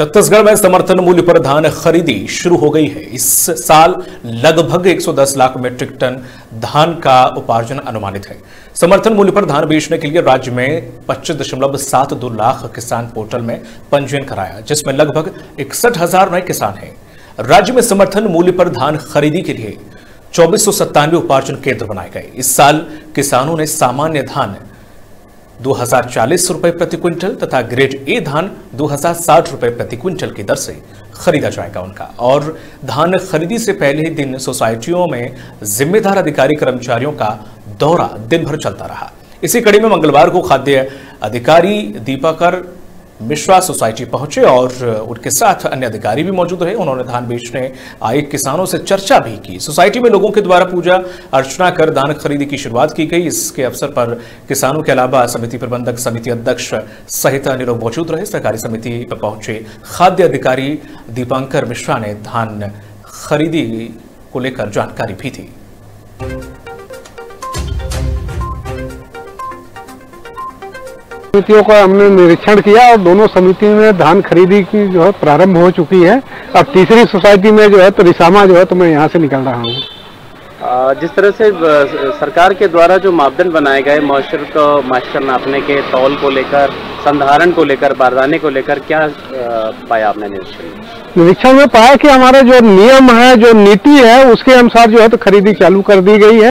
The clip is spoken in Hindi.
छत्तीसगढ़ में समर्थन मूल्य पर धान खरीदी शुरू हो गई है। इस साल लगभग 110 लाख मीट्रिक टन धान का उपार्जन अनुमानित है। समर्थन मूल्य पर धान बेचने के लिए राज्य में पच्चीस दशमलव सात दो लाख किसान पोर्टल में पंजीयन कराया, जिसमें लगभग इकसठ हज़ार नए किसान हैं। राज्य में समर्थन मूल्य पर धान खरीदी के लिए चौबीस उपार्जन केंद्र बनाए गए। इस साल किसानों ने सामान्य धान दो हज़ार चालीस रुपए प्रति क्विंटल तथा ग्रेड ए धान दो हज़ार साठ रुपए प्रति क्विंटल की दर से खरीदा जाएगा उनका। और धान खरीदी से पहले ही दिन सोसाइटियों में जिम्मेदार अधिकारी कर्मचारियों का दौरा दिन भर चलता रहा। इसी कड़ी में मंगलवार को खाद्य अधिकारी दीपाकर मिश्रा सोसाइटी पहुँचे और उनके साथ अन्य अधिकारी भी मौजूद रहे। उन्होंने धान बेचने आए किसानों से चर्चा भी की। सोसाइटी में लोगों के द्वारा पूजा अर्चना कर धान खरीदी की शुरुआत की गई। इसके अवसर पर किसानों के अलावा समिति प्रबंधक, समिति अध्यक्ष सहित अन्य लोग मौजूद रहे। सहकारी समिति पर पहुँचे खाद्य अधिकारी दीपांकर मिश्रा ने धान खरीदी को लेकर जानकारी भी दी। समितियों का हमने निरीक्षण किया और दोनों समिति में धान खरीदी की जो है प्रारंभ हो चुकी है। अब तीसरी सोसाइटी में जो है तो रिसामा जो है तो मैं यहाँ से निकल रहा हूँ। जिस तरह से सरकार के द्वारा जो मापदंड बनाए गए मॉइस्चर को मॉइस्चर नापने के तौल को लेकर संधारण को लेकर बारदाने को लेकर क्या पाया आपने निरीक्षण? निरीक्षण में पाया कि हमारा जो नियम है जो नीति है उसके अनुसार जो है तो खरीदी चालू कर दी गई है।